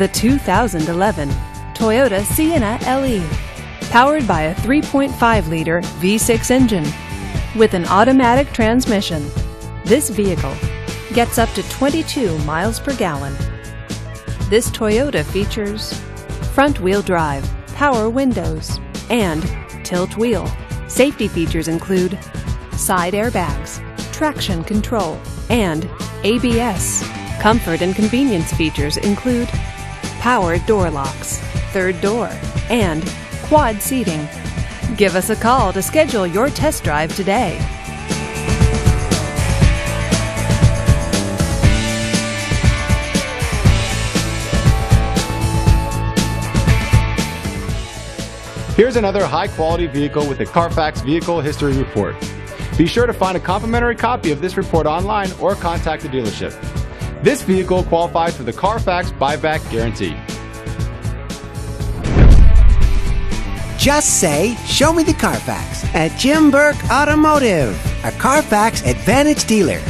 The 2011 Toyota Sienna LE. Powered by a 3.5 liter V6 engine with an automatic transmission. This vehicle gets up to 22 miles per gallon. This Toyota features front wheel drive, power windows, and tilt wheel. Safety features include side airbags, traction control, and ABS. Comfort and convenience features include power door locks, third door, and quad seating. Give us a call to schedule your test drive today. Here's another high quality vehicle with a Carfax Vehicle History Report. Be sure to find a complimentary copy of this report online or contact the dealership. This vehicle qualifies for the Carfax Buyback Guarantee. Just say, Show me the Carfax at Jim Burke Automotive, a Carfax Advantage dealer.